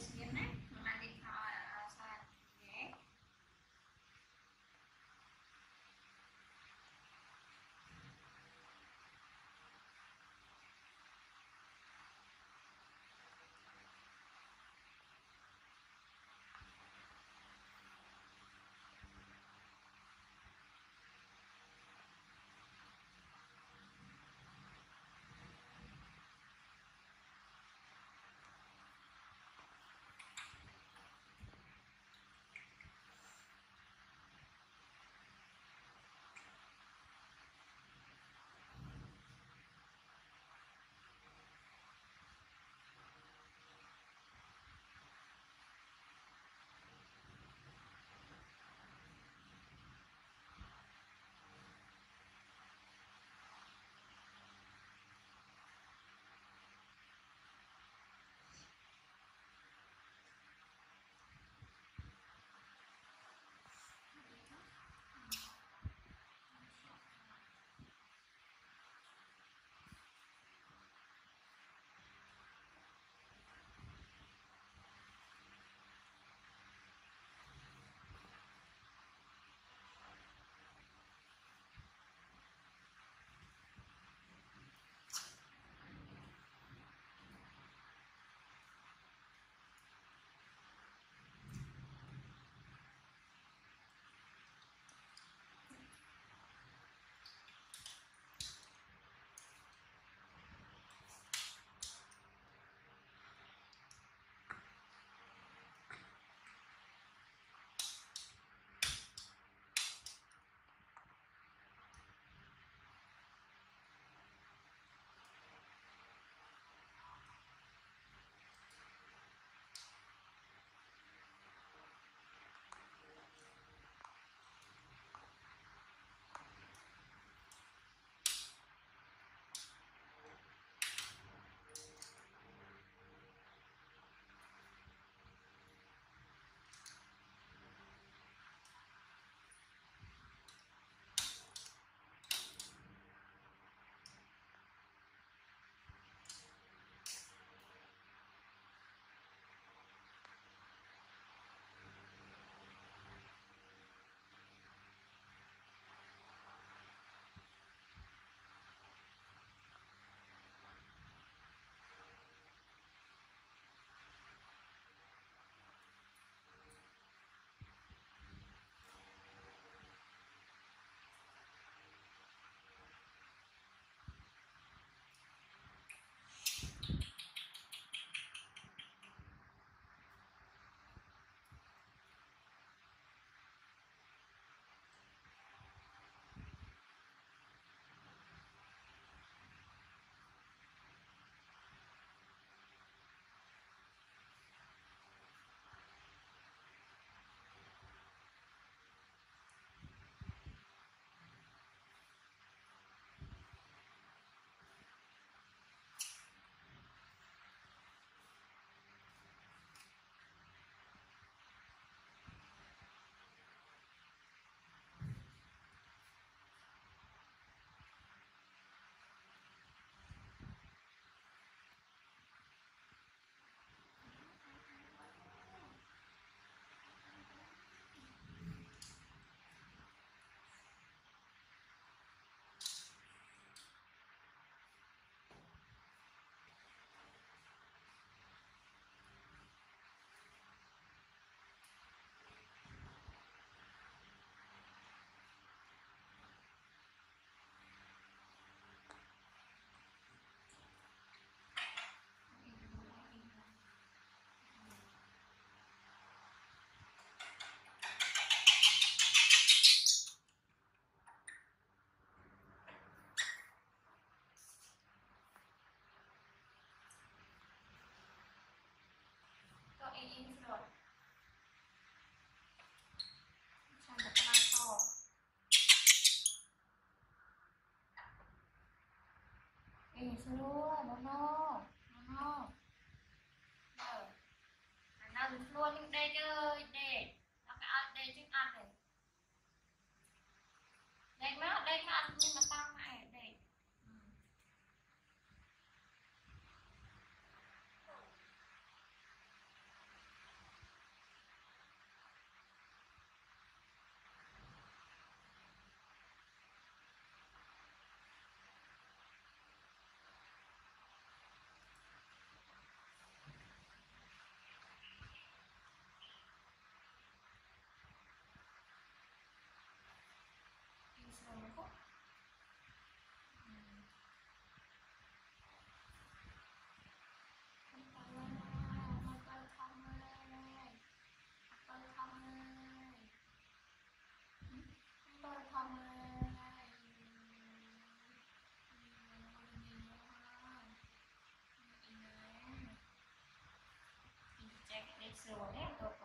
வச்சுக்கணும் អាណាស្រួលនឹងដេកអើយដេកដល់គេអត់ដេកជិះអត់ទេដេកមកដេកមកអត់មានមកតាំងឯងដេក ស្រួលទេទៅ